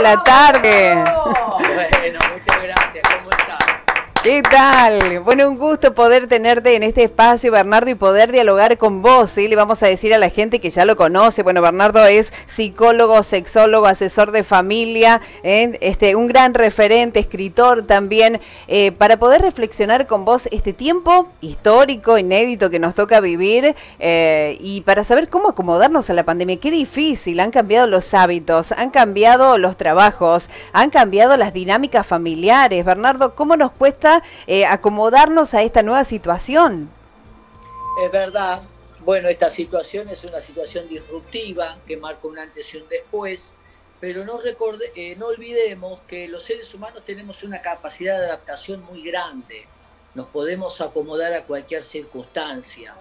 la tarde. Bueno, muchas gracias. ¿Qué tal? Bueno, un gusto poder tenerte en este espacio, Bernardo, y poder dialogar con vos. ¿sí? Le vamos a decir a la gente que ya lo conoce. Bueno, Bernardo es psicólogo, sexólogo, asesor de familia, ¿eh? este, un gran referente, escritor también, eh, para poder reflexionar con vos este tiempo histórico, inédito que nos toca vivir eh, y para saber cómo acomodarnos a la pandemia. Qué difícil, han cambiado los hábitos, han cambiado los trabajos, han cambiado las dinámicas familiares. Bernardo, ¿cómo nos cuesta eh, acomodarnos a esta nueva situación. Es verdad. Bueno, esta situación es una situación disruptiva que marca un antes y un después, pero no, eh, no olvidemos que los seres humanos tenemos una capacidad de adaptación muy grande. Nos podemos acomodar a cualquier circunstancia.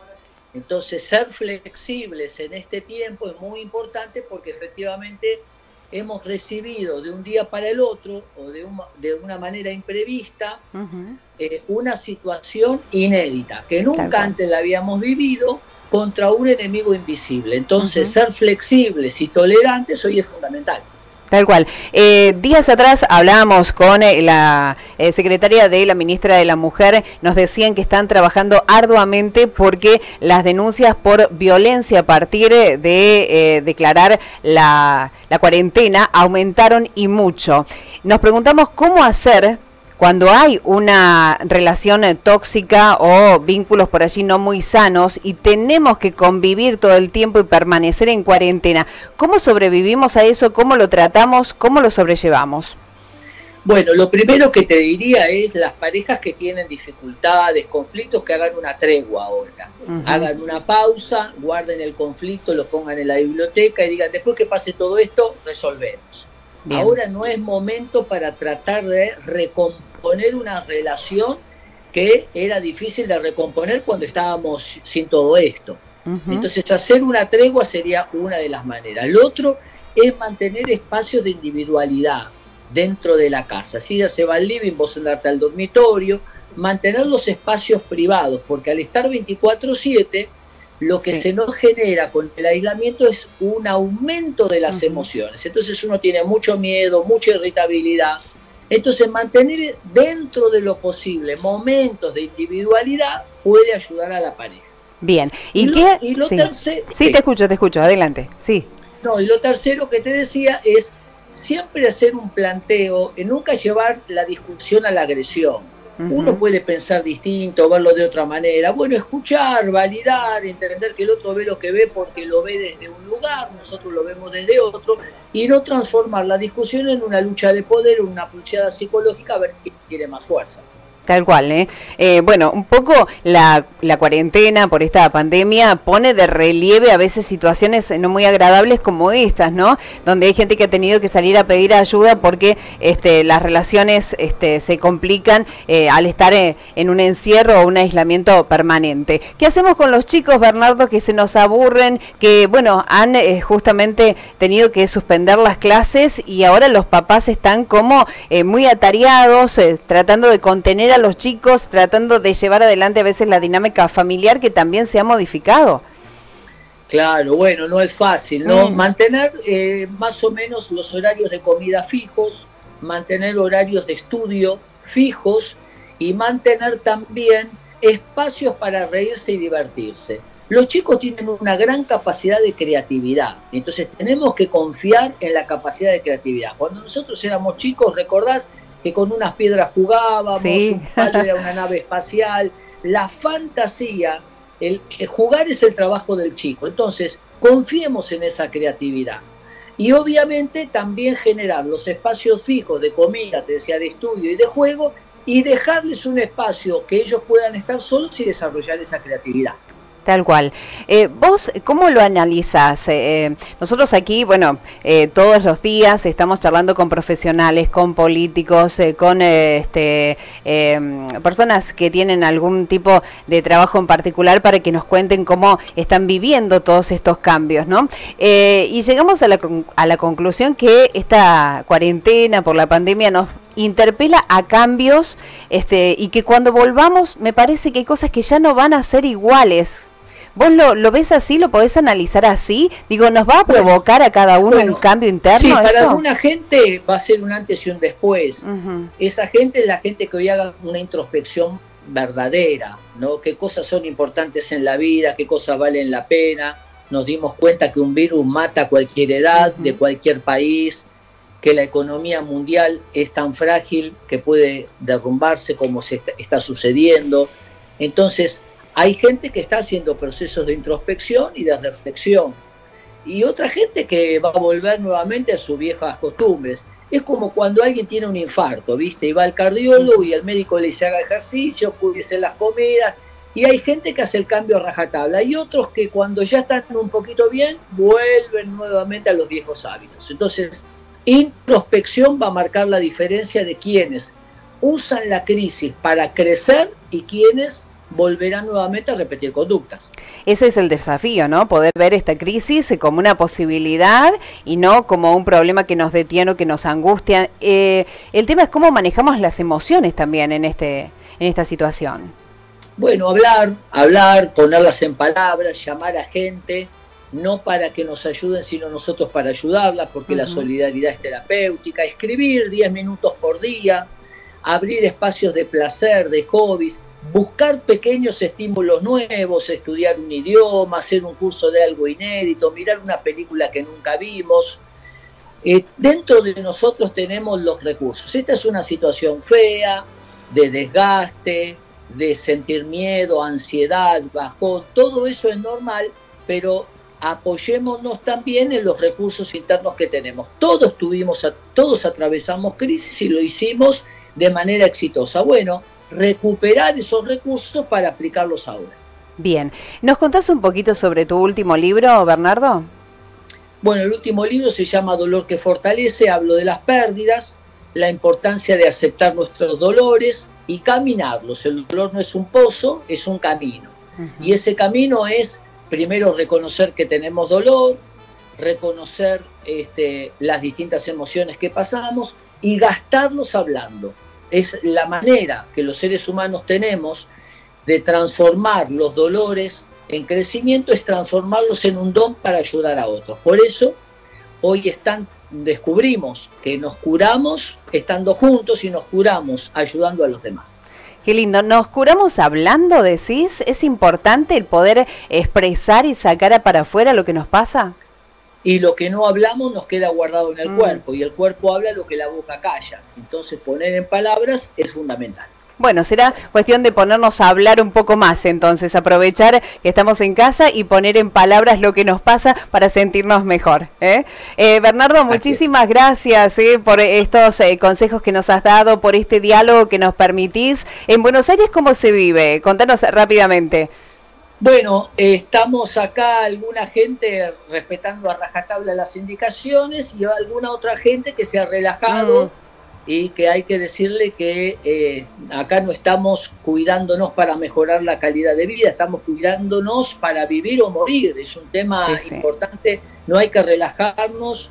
Entonces, ser flexibles en este tiempo es muy importante porque efectivamente hemos recibido de un día para el otro o de, de una manera imprevista eh, una situación inédita que nunca antes la habíamos vivido contra un enemigo invisible. Entonces, ser flexibles y tolerantes hoy es fundamental. Tal cual. Eh, días atrás hablábamos con eh, la eh, secretaria de la ministra de la Mujer, nos decían que están trabajando arduamente porque las denuncias por violencia a partir de declarar la, la cuarentena aumentaron y mucho. Nos preguntamos cómo hacer cuando hay una relación eh, tóxica o vínculos por allí no muy sanos y tenemos que convivir todo el tiempo y permanecer en cuarentena, ¿cómo sobrevivimos a eso? ¿Cómo lo tratamos? ¿Cómo lo sobrellevamos? Bueno, lo primero que te diría es las parejas que tienen dificultades, conflictos, que hagan una tregua ahora. Hagan una pausa, guarden el conflicto, lo pongan en la biblioteca y digan, después que pase todo esto, resolvemos. Ahora no es momento para tratar de recomponer poner una relación que era difícil de recomponer cuando estábamos sin todo esto. Entonces hacer una tregua sería una de las maneras. Lo otro es mantener espacios de individualidad dentro de la casa. Si ya se va al living, vos andarte al dormitorio, mantener los espacios privados, porque al estar 24/7, lo que se nos genera con el aislamiento es un aumento de las emociones. Entonces uno tiene mucho miedo, mucha irritabilidad, entonces, mantener dentro de lo posible momentos de individualidad puede ayudar a la pareja. Bien, ¿y, qué? Y lo sí. Tercero, sí, te escucho, te escucho, adelante, sí. No, y lo tercero que te decía es siempre hacer un planteo, y nunca llevar la discusión a la agresión uno puede pensar distinto, verlo de otra manera. Bueno, escuchar, validar, entender que el otro ve lo que ve porque lo ve desde un lugar, nosotros lo vemos desde otro, y no transformar la discusión en una lucha de poder, una pulseada psicológica, a ver quién tiene más fuerza. Tal cual, ¿eh? ¿eh? bueno, un poco la, cuarentena por esta pandemia pone de relieve a veces situaciones no muy agradables como estas, ¿no? Donde hay gente que ha tenido que salir a pedir ayuda porque este, las relaciones este, se complican eh, al estar eh, en, un encierro o un aislamiento permanente. ¿Qué hacemos con los chicos, Bernardo, que se nos aburren, que, bueno, han justamente tenido que suspender las clases y ahora los papás están como muy atareados, tratando de contener a los chicos tratando de llevar adelante a veces la dinámica familiar que también se ha modificado. Claro, bueno, no es fácil, ¿no? Mm. Mantener eh, más o menos los horarios de comida fijos, mantener horarios de estudio fijos y mantener también espacios para reírse y divertirse. Los chicos tienen una gran capacidad de creatividad, entonces tenemos que confiar en la capacidad de creatividad. Cuando nosotros éramos chicos, recordás, que con unas piedras jugábamos, un palo era una nave espacial, la fantasía, el, jugar es el trabajo del chico, entonces confiemos en esa creatividad. Y obviamente también generar los espacios fijos de comida, te decía, de estudio y de juego, y dejarles un espacio que ellos puedan estar solos y desarrollar esa creatividad. Tal cual. Eh, ¿Vos cómo lo analizas? Eh, eh, nosotros aquí, bueno, todos los días estamos charlando con profesionales, con políticos, con este, personas que tienen algún tipo de trabajo en particular para que nos cuenten cómo están viviendo todos estos cambios, ¿no? y llegamos a la, a la conclusión que esta cuarentena por la pandemia nos interpela a cambios este, y que cuando volvamos me parece que hay cosas que ya no van a ser iguales ¿Vos lo, lo, ves así? ¿Lo podés analizar así? Digo, ¿nos va a provocar a cada uno un cambio interno? Sí, para alguna gente va a ser un antes y un después. Esa gente es la gente que hoy haga una introspección verdadera, ¿no? ¿Qué cosas son importantes en la vida? ¿Qué cosas valen la pena? Nos dimos cuenta que un virus mata a cualquier edad, de cualquier país, que la economía mundial es tan frágil que puede derrumbarse como se está, sucediendo. Entonces, hay gente que está haciendo procesos de introspección y de reflexión. Y otra gente que va a volver nuevamente a sus viejas costumbres. Es como cuando alguien tiene un infarto, ¿viste? Y va al cardiólogo y el médico le dice haga ejercicio, cuídese las comidas. Y hay gente que hace el cambio a rajatabla. Y otros que cuando ya están un poquito bien, vuelven nuevamente a los viejos hábitos. Entonces, Introspección va a marcar la diferencia de quienes usan la crisis para crecer y quienes volverán nuevamente a repetir conductas. Ese es el desafío, ¿no? Poder ver esta crisis como una posibilidad y no como un problema que nos detiene o que nos angustia. Eh, el tema es cómo manejamos las emociones también en, este, en esta situación. Bueno, hablar, hablar, ponerlas en palabras, llamar a gente, no para que nos ayuden, sino nosotros para ayudarlas, porque la solidaridad es terapéutica, escribir 10 minutos por día, abrir espacios de placer, de hobbies, buscar pequeños estímulos nuevos, estudiar un idioma, hacer un curso de algo inédito, mirar una película que nunca vimos. Eh, dentro de nosotros tenemos los recursos. Esta es una situación fea, de desgaste, de sentir miedo, ansiedad, bajón, todo eso es normal, pero apoyémonos también en los recursos internos que tenemos. Todos tuvimos, todos atravesamos crisis y lo hicimos de manera exitosa. Bueno, recuperar esos recursos para aplicarlos ahora. Bien, ¿nos contás un poquito sobre tu último libro, Bernardo? Bueno, el último libro se llama Dolor que fortalece, hablo de las pérdidas, la importancia de aceptar nuestros dolores y caminarlos. El dolor no es un pozo, es un camino. Y ese camino es primero reconocer que tenemos dolor, reconocer este, las distintas emociones que pasamos y gastarlos hablando. Es la manera que los seres humanos tenemos de transformar los dolores en crecimiento, es transformarlos en un don para ayudar a otros. Por eso, hoy están, descubrimos que nos curamos estando juntos y nos curamos ayudando a los demás. Qué lindo. ¿Nos curamos hablando, decís? ¿Es importante el poder expresar y sacar para afuera lo que nos pasa? Y lo que no hablamos nos queda guardado en el mm. cuerpo y el cuerpo habla lo que la boca calla. Entonces poner en palabras es fundamental. Bueno, será cuestión de ponernos a hablar un poco más, entonces aprovechar que estamos en casa y poner en palabras lo que nos pasa para sentirnos mejor. ¿eh? Eh, Bernardo, muchísimas gracias ¿eh? por estos consejos que nos has dado, por este diálogo que nos permitís. En Buenos Aires, ¿cómo se vive? Contanos rápidamente. Bueno, estamos acá alguna gente respetando a rajatabla las indicaciones y alguna otra gente que se ha relajado. Mm y que hay que decirle que eh, acá no estamos cuidándonos para mejorar la calidad de vida, estamos cuidándonos para vivir o morir. Es un tema importante, no hay que relajarnos,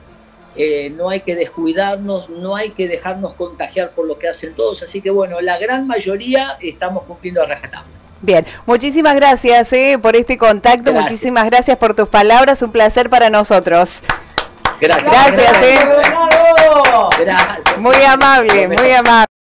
eh, no hay que descuidarnos, no hay que dejarnos contagiar por lo que hacen todos. Así que bueno, la gran mayoría estamos cumpliendo a rajatabla. Bien, muchísimas gracias eh, por este contacto, muchísimas gracias por tus palabras, un placer para nosotros. Gracias. Gracias, eh. Gracias. Muy amable, muy amable.